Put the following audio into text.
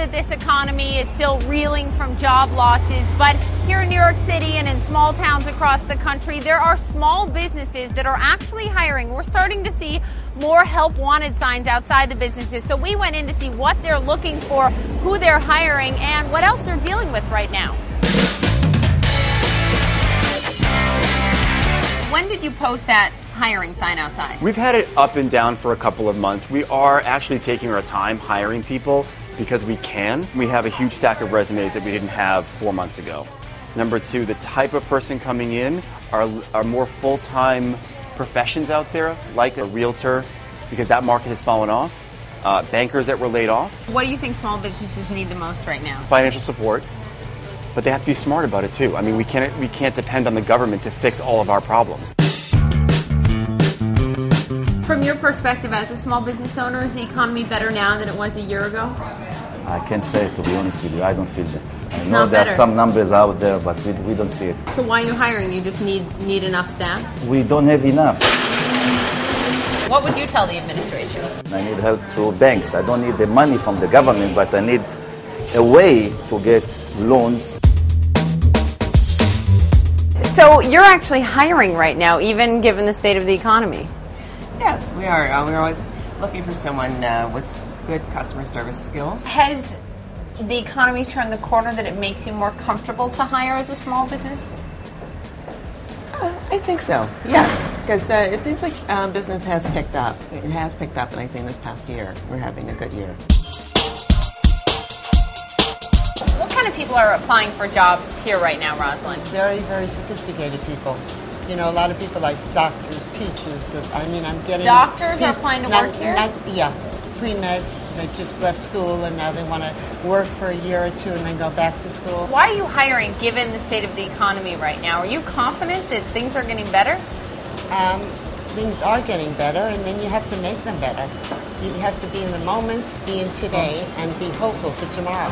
that this economy is still reeling from job losses, but here in New York City and in small towns across the country, there are small businesses that are actually hiring. We're starting to see more help wanted signs outside the businesses. So we went in to see what they're looking for, who they're hiring, and what else they're dealing with right now. When did you post that hiring sign outside? We've had it up and down for a couple of months. We are actually taking our time hiring people because we can. We have a huge stack of resumes that we didn't have four months ago. Number two, the type of person coming in are, are more full time professions out there, like a realtor, because that market has fallen off. Uh, bankers that were laid off, What do you think small businesses need the most right now? financial support, but they have to be smart about it too. I mean, we can't, we can't depend on the government to fix all of our problems. From your perspective as a small business owner, is the economy better now than it was a year ago? I can't say it, to be honest with you. I don't feel that. I know there better. are some numbers out there, but we, we don't see it. So why are you hiring? You just need need enough staff? We don't have enough. What would you tell the administration? I need help through banks. I don't need the money from the government, but I need a way to get loans. So you're actually hiring right now, even given the state of the economy. Yes, we are. Uh, we're always looking for someone uh, with good customer service skills. Has the economy turned the corner that it makes you more comfortable to hire as a small business? I think so. Yes, because uh, it seems like um, business has picked up. It has picked up, and I think this past year we're having a good year. What kind of people are applying for jobs here right now, Rosalind? very, very sophisticated people. You know, a lot of people like doctors, teachers. I mean, I'm getting Doctors are applying to not- work here? Not, yeah, pre-med. They just left school and now they want to work for a year or two and then go back to school. Why are you hiring given the state of the economy right now? Are you confident that things are getting better? Um, things are getting better, and then you have to make them better. You have to be in the moment, be in today, and be hopeful for tomorrow.